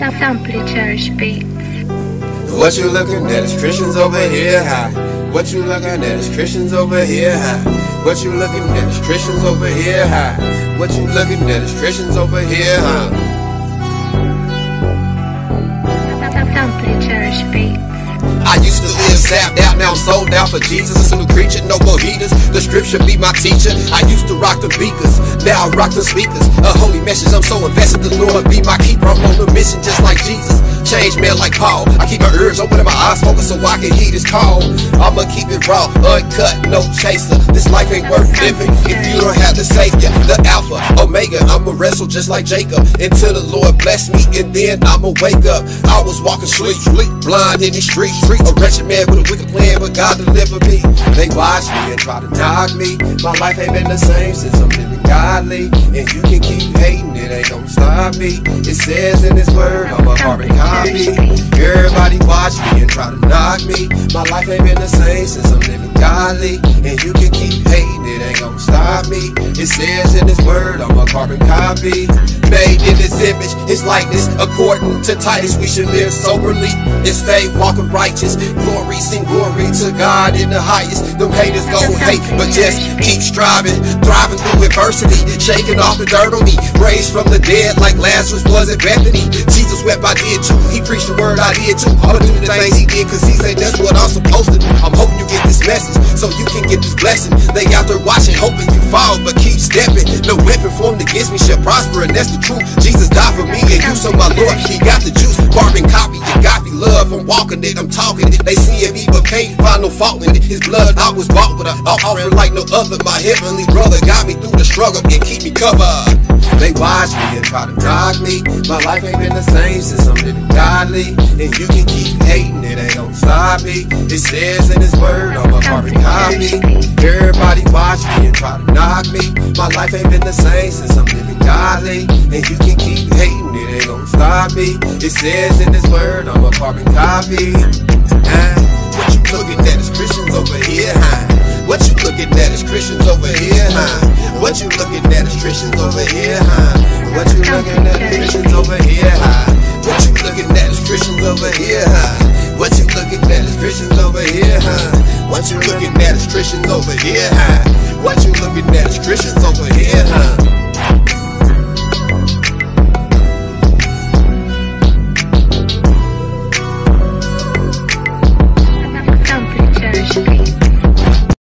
Sample Cherish Beats. What you looking at is Christians over here high. What you looking at is Christians over here high. What you looking at is Christians over here high. What you looking at is Christians over here high. Sample Cherish Beats. I used to live sapped out, now I'm sold out for Jesus. A new creature, no more heaters. The scripture be my teacher. I used to rock the beakers, now I rock the speakers. A holy message, I'm so invested. The Lord be my keeper. I'm on a Like Paul. I keep my ears open and my eyes focused so I can hear this call. I'ma keep it raw, uncut, no chaser. This life ain't worth living if you don't have the Savior, the Alpha, Omega. I'ma wrestle just like Jacob until the Lord bless me, and then I'ma wake up. I was walking sleep, sleep, blind in these streets. A wretched man with a wicked plan, but God delivered me. They watch me and try to knock me. My life ain't been the same since I'm living godly, and you can keep stop me. It says in His Word, I'm a carbon copy. Everybody watch me and try to knock me. My life ain't been the same since I'm living godly, and you can keep hating, it ain't gonna stop me. It says Word, I'm a carbon copy. Made in His image, His likeness, according to Titus, we should live soberly and stay walking righteous. Glory, sing glory to God in the highest. Them haters go hate, but just keep striving, thriving through adversity, shaking off the dirt on me. Raised from the dead like Lazarus was at Bethany. Jesus wept, I did too. He preached the word, I did too. All I do the things he did, cause he said that's what I'm supposed to do. I'm hoping you get this message so you can get this blessing. They out there watching, hoping you fall, but keep stepping. No weapon formed against me shall prosper, and that's the truth. Jesus died for me and you, so my Lord, he got the juice. Carbon copy, you got me love. I'm walking it, I'm talking it. They see me, but can't find no fault in it. His blood, I was bought with a offering like no other. My heavenly brother got me through the struggle and keep me covered. They watch me and try to knock me. My life ain't been the same since I'm living godly. And you can keep hating, stop me. It says in His Word, I'm a carbon copy. Everybody watch me and try to knock me. My life ain't been the same since I'm living godly. And you can keep hating, it ain't gonna stop me. It says in His Word, I'm a carbon copy. Uh, what you looking at is Christians over here, huh? What you looking at is Christians over here, huh? What you looking at is Christians over here, huh? What you looking at is Christians over here, huh? Christians over here, huh? What you looking at Christians over here, huh?